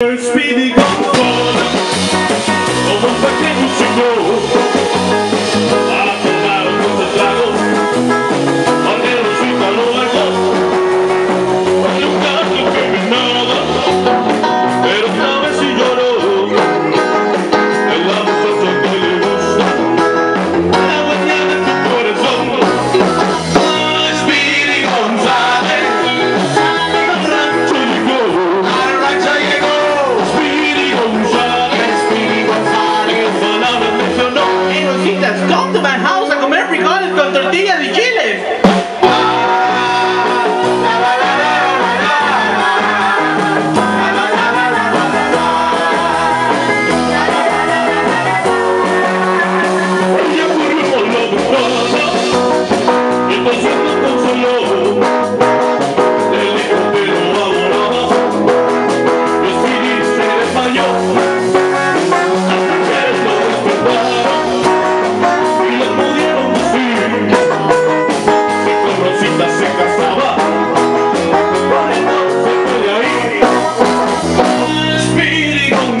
Speedy, go, go, go, go, go, go, go, frijoles con tortilla de chile.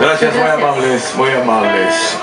Gracias, muy amables, muy amables.